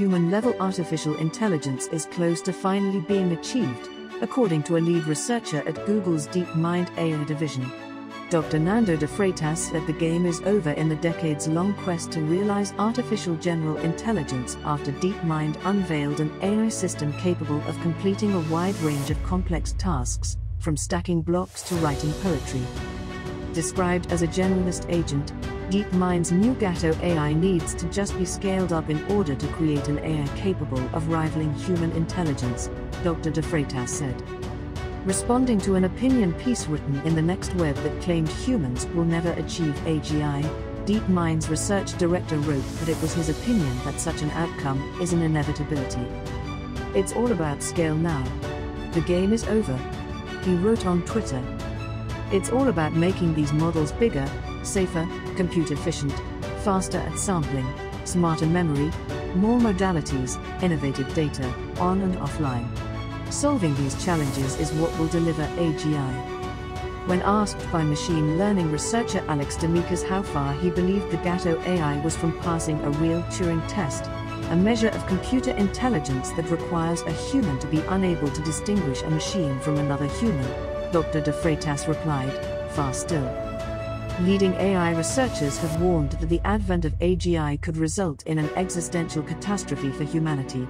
human level artificial intelligence is close to finally being achieved, according to a lead researcher at Google's DeepMind AI division. Dr. Nando de Freitas said the game is over in the decades long quest to realize artificial general intelligence after DeepMind unveiled an AI system capable of completing a wide range of complex tasks, from stacking blocks to writing poetry. Described as a generalist agent, DeepMind's new Gato AI needs to just be scaled up in order to create an AI capable of rivaling human intelligence, Dr. De Freitas said. Responding to an opinion piece written in the Next Web that claimed humans will never achieve AGI, DeepMind's research director wrote that it was his opinion that such an outcome is an inevitability. It's all about scale now. The game is over. He wrote on Twitter. It's all about making these models bigger, safer, compute efficient, faster at sampling, smarter memory, more modalities, innovative data, on and offline. Solving these challenges is what will deliver AGI. When asked by machine learning researcher Alex Dimakis how far he believed the Gato AI was from passing a real Turing test, a measure of computer intelligence that requires a human to be unable to distinguish a machine from another human, Dr. De Freitas replied, far still. Leading AI researchers have warned that the advent of AGI could result in an existential catastrophe for humanity.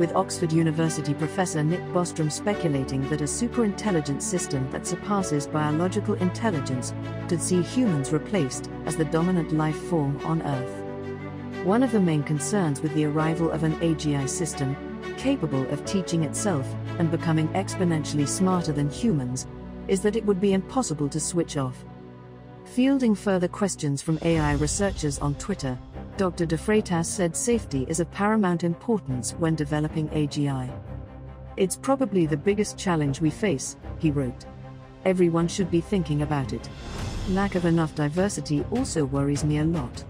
With Oxford University professor Nick Bostrom speculating that a superintelligent system that surpasses biological intelligence could see humans replaced as the dominant life form on Earth. One of the main concerns with the arrival of an AGI system, capable of teaching itself and becoming exponentially smarter than humans, is that it would be impossible to switch off. Fielding further questions from AI researchers on Twitter, Dr. De Freitas said safety is of paramount importance when developing AGI. It's probably the biggest challenge we face, he wrote. Everyone should be thinking about it. Lack of enough diversity also worries me a lot.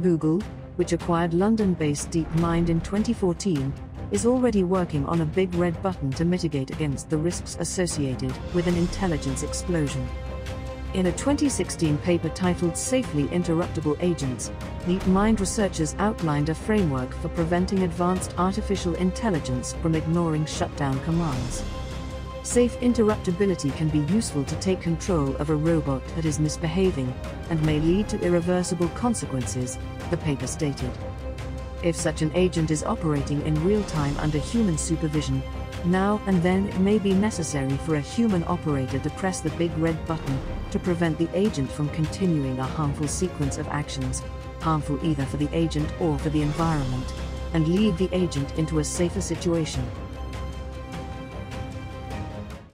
Google, which acquired London based DeepMind in 2014, is already working on a big red button to mitigate against the risks associated with an intelligence explosion. In a 2016 paper titled Safely Interruptible Agents, DeepMind researchers outlined a framework for preventing advanced artificial intelligence from ignoring shutdown commands. Safe interruptibility can be useful to take control of a robot that is misbehaving and may lead to irreversible consequences, the paper stated. If such an agent is operating in real time under human supervision, now and then it may be necessary for a human operator to press the big red button to prevent the agent from continuing a harmful sequence of actions, harmful either for the agent or for the environment, and lead the agent into a safer situation.